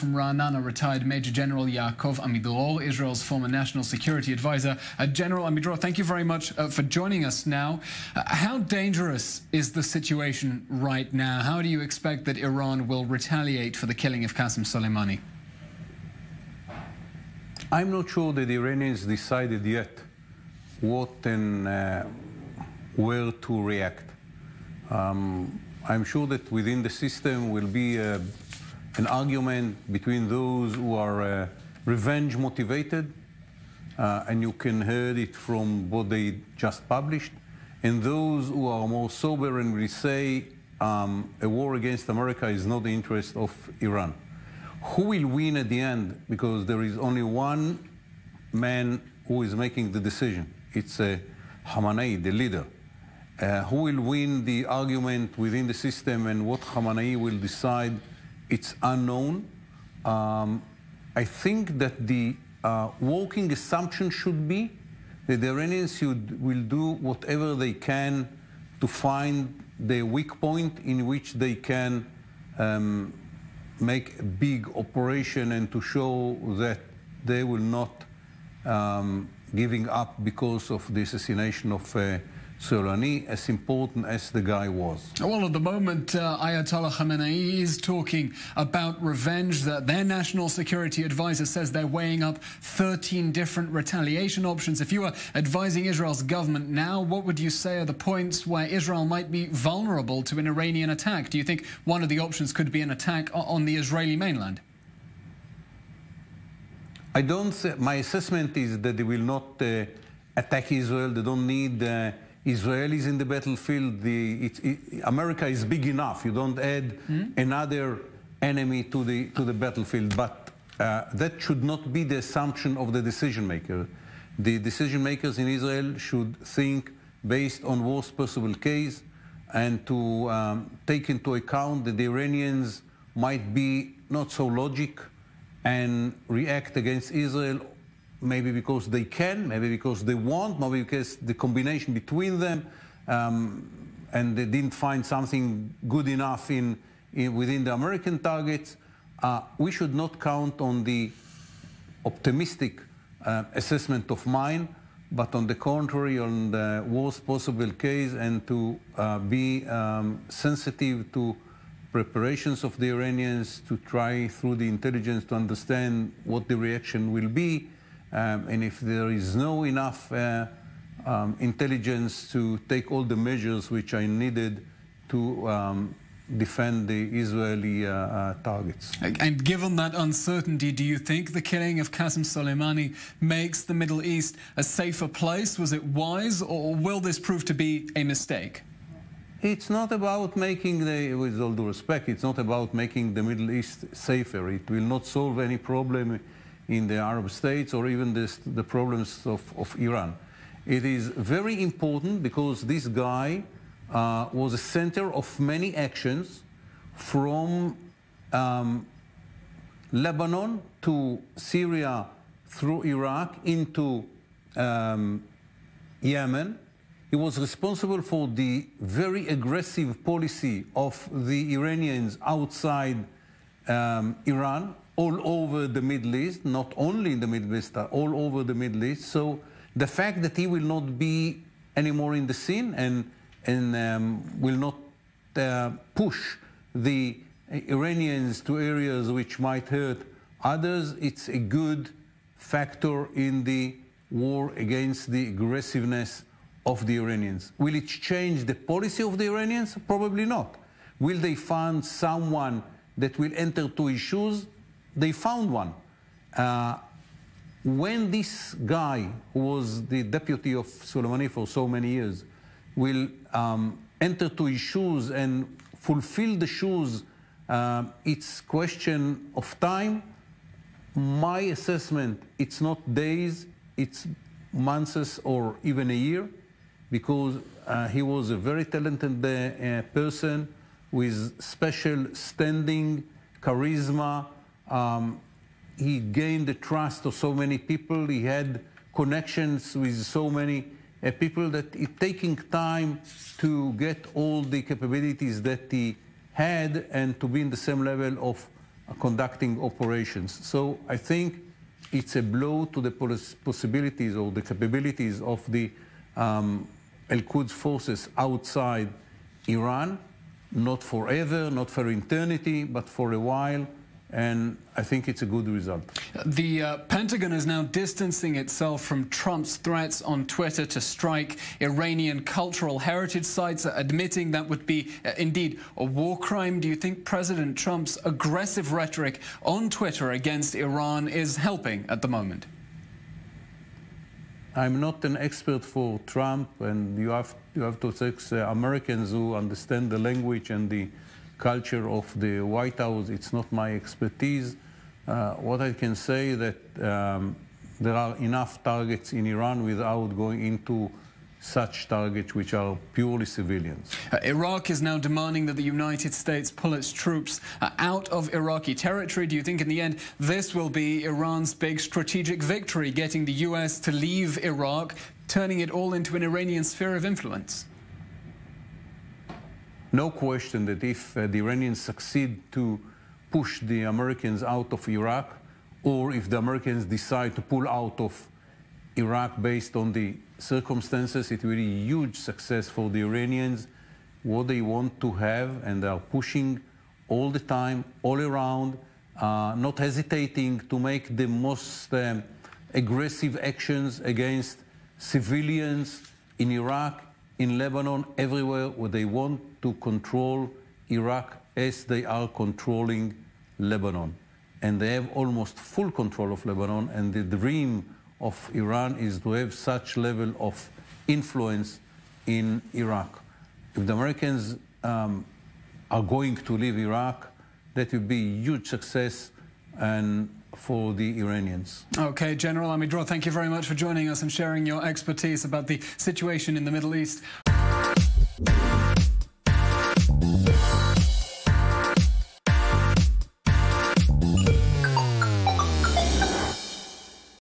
from Ra'anana, retired Major General Yaacov Amidror, Israel's former national security advisor. Uh, General Amidror, thank you very much uh, for joining us now. Uh, how dangerous is the situation right now? How do you expect that Iran will retaliate for the killing of Qasem Soleimani? I'm not sure that the Iranians decided yet what and uh, where to react. Um, I'm sure that within the system will be uh, an argument between those who are uh, revenge motivated, uh, and you can hear it from what they just published, and those who are more sober and will say um, a war against America is not the interest of Iran. Who will win at the end? Because there is only one man who is making the decision. It's uh, the leader. Uh, who will win the argument within the system and what Khamenei will decide, it's unknown. Um, I think that the uh, working assumption should be that the Iranians should, will do whatever they can to find the weak point in which they can um, make a big operation and to show that they will not um, giving up because of the assassination of uh, Soleimani, as important as the guy was. Well, at the moment, uh, Ayatollah Khamenei is talking about revenge. That their national security advisor says they're weighing up 13 different retaliation options. If you were advising Israel's government now, what would you say are the points where Israel might be vulnerable to an Iranian attack? Do you think one of the options could be an attack on the Israeli mainland? I don't. My assessment is that they will not uh, attack Israel. They don't need. Uh, Israelis in the battlefield. The, it, it, America is big enough. You don't add mm. another enemy to the, to the battlefield. But uh, that should not be the assumption of the decision maker. The decision makers in Israel should think based on worst possible case and to um, take into account that the Iranians might be not so logic and react against Israel maybe because they can, maybe because they want, maybe because the combination between them, um, and they didn't find something good enough in, in within the American targets. Uh, we should not count on the optimistic uh, assessment of mine, but on the contrary, on the worst possible case, and to uh, be um, sensitive to preparations of the Iranians, to try through the intelligence to understand what the reaction will be, um, and if there is no enough uh, um, intelligence to take all the measures which are needed to um, defend the Israeli uh, uh, targets. And given that uncertainty, do you think the killing of Qasem Soleimani makes the Middle East a safer place? Was it wise, or will this prove to be a mistake? It's not about making the, with all due respect, it's not about making the Middle East safer. It will not solve any problem in the Arab states or even this, the problems of, of Iran. It is very important because this guy uh, was a center of many actions from um, Lebanon to Syria through Iraq into um, Yemen. He was responsible for the very aggressive policy of the Iranians outside um, Iran all over the Middle East, not only in the Middle East, all over the Middle East. So the fact that he will not be anymore in the scene and, and um, will not uh, push the Iranians to areas which might hurt others, it's a good factor in the war against the aggressiveness of the Iranians. Will it change the policy of the Iranians? Probably not. Will they find someone that will enter to his shoes? They found one. Uh, when this guy, who was the deputy of Soleimani for so many years, will um, enter to his shoes and fulfill the shoes, uh, it's question of time. My assessment, it's not days, it's months or even a year, because uh, he was a very talented uh, person with special standing, charisma, um, he gained the trust of so many people. He had connections with so many uh, people that it taking time to get all the capabilities that he had and to be in the same level of conducting operations. So I think it's a blow to the possibilities or the capabilities of the um, Al-Quds forces outside Iran, not forever, not for eternity, but for a while and I think it's a good result. The uh, Pentagon is now distancing itself from Trump's threats on Twitter to strike Iranian cultural heritage sites, admitting that would be uh, indeed a war crime. Do you think President Trump's aggressive rhetoric on Twitter against Iran is helping at the moment? I'm not an expert for Trump, and you have, you have to take uh, Americans who understand the language and the culture of the White House. It's not my expertise. Uh, what I can say that um, there are enough targets in Iran without going into such targets which are purely civilians. Uh, Iraq is now demanding that the United States pull its troops uh, out of Iraqi territory. Do you think in the end this will be Iran's big strategic victory, getting the U.S. to leave Iraq, turning it all into an Iranian sphere of influence? No question that if uh, the Iranians succeed to push the Americans out of Iraq, or if the Americans decide to pull out of Iraq based on the circumstances, it will be a huge success for the Iranians. What they want to have, and they are pushing all the time, all around, uh, not hesitating to make the most um, aggressive actions against civilians in Iraq, in Lebanon, everywhere where they want to control Iraq as they are controlling Lebanon. And they have almost full control of Lebanon, and the dream of Iran is to have such level of influence in Iraq. If the Americans um, are going to leave Iraq, that will be a huge success and for the Iranians. Okay, General Amidror, thank you very much for joining us and sharing your expertise about the situation in the Middle East.